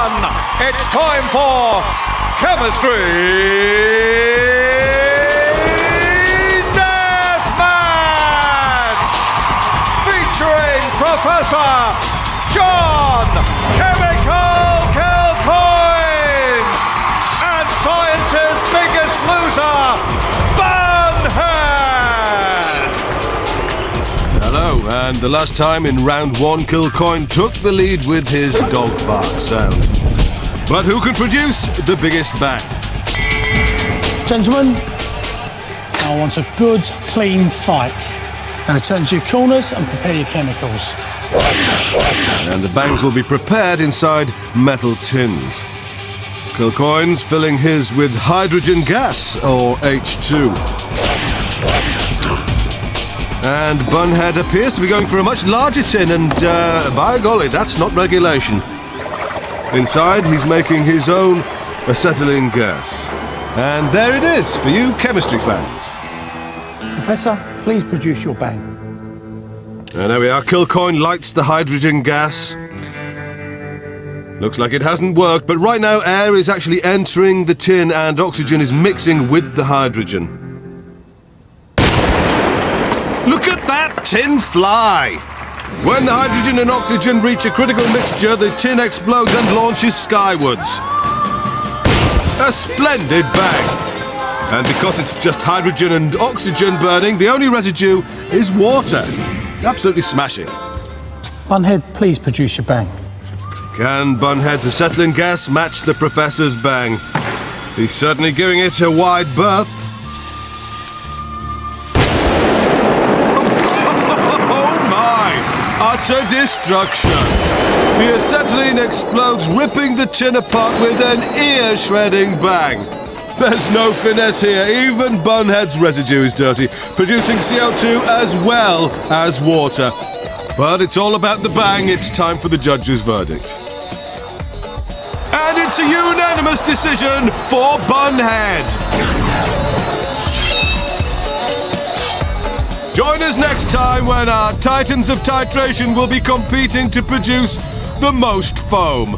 gentlemen, it's time for Chemistry Deathmatch! Featuring Professor John Chemical and the last time in round one, Kilcoyne took the lead with his dog bark sound. But who can produce the biggest bang? Gentlemen, I want a good, clean fight. Now turn to your corners and prepare your chemicals. And the bangs will be prepared inside metal tins. Kilcoyne's filling his with hydrogen gas, or H2. And Bunhead appears to be going for a much larger tin, and uh, by golly, that's not regulation. Inside, he's making his own acetylene gas. And there it is for you chemistry fans. Professor, please produce your bang. And there we are. Kilcoyne lights the hydrogen gas. Looks like it hasn't worked, but right now air is actually entering the tin and oxygen is mixing with the hydrogen. Look at that tin fly! When the hydrogen and oxygen reach a critical mixture, the tin explodes and launches skywards. A splendid bang! And because it's just hydrogen and oxygen burning, the only residue is water. Absolutely smashing. Bunhead, please produce your bang. Can Bunhead's acetylene gas match the Professor's bang? He's certainly giving it a wide berth. Utter destruction! The acetylene explodes, ripping the tin apart with an ear-shredding bang. There's no finesse here. Even Bunhead's residue is dirty, producing CO2 as well as water. But it's all about the bang. It's time for the judge's verdict. And it's a unanimous decision for Bunhead. Join us next time when our Titans of Titration will be competing to produce the most foam.